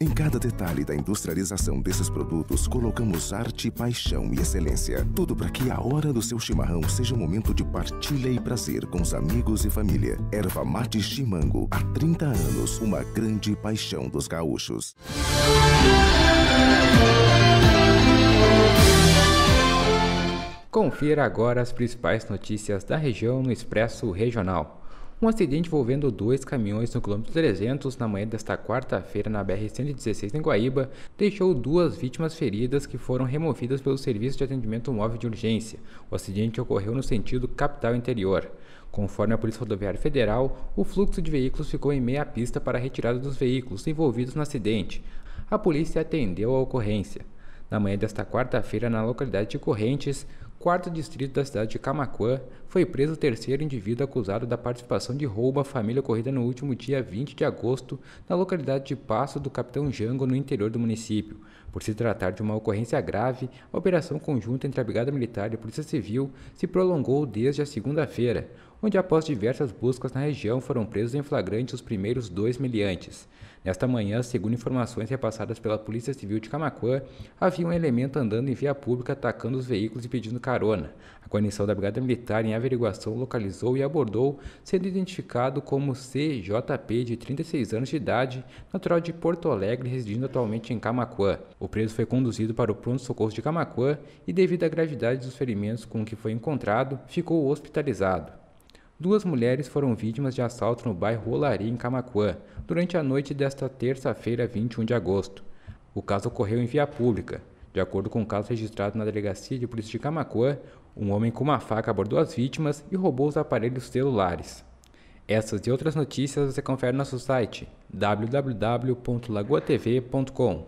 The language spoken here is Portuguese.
Em cada detalhe da industrialização desses produtos, colocamos arte, paixão e excelência. Tudo para que a hora do seu chimarrão seja um momento de partilha e prazer com os amigos e família. Erva mate chimango, há 30 anos, uma grande paixão dos gaúchos. Confira agora as principais notícias da região no Expresso Regional. Um acidente envolvendo dois caminhões no quilômetro 300 na manhã desta quarta-feira na BR-116 em Guaíba deixou duas vítimas feridas que foram removidas pelo Serviço de Atendimento Móvel de Urgência. O acidente ocorreu no sentido capital interior. Conforme a Polícia Rodoviária Federal, o fluxo de veículos ficou em meia pista para a retirada dos veículos envolvidos no acidente. A polícia atendeu a ocorrência. Na manhã desta quarta-feira, na localidade de Correntes, quarto distrito da cidade de Camacuã, foi preso o terceiro indivíduo acusado da participação de roubo à família ocorrida no último dia 20 de agosto na localidade de Passo do Capitão Jango, no interior do município. Por se tratar de uma ocorrência grave, a operação conjunta entre a Brigada Militar e a Polícia Civil se prolongou desde a segunda-feira, onde após diversas buscas na região foram presos em flagrante os primeiros dois miliantes. Nesta manhã, segundo informações repassadas pela Polícia Civil de Camacuã, havia um elemento andando em via pública atacando os veículos e pedindo carona. A guarnição da Brigada Militar, em averiguação, localizou e abordou, sendo identificado como CJP, de 36 anos de idade, natural de Porto Alegre, residindo atualmente em Camacuã. O preso foi conduzido para o pronto-socorro de Camacuã e, devido à gravidade dos ferimentos com que foi encontrado, ficou hospitalizado. Duas mulheres foram vítimas de assalto no bairro Olaria, em Camacuã, durante a noite desta terça-feira, 21 de agosto. O caso ocorreu em via pública. De acordo com o caso registrado na Delegacia de Polícia de Camacuã, um homem com uma faca abordou as vítimas e roubou os aparelhos celulares. Essas e outras notícias você confere no nosso site www.lagoatv.com.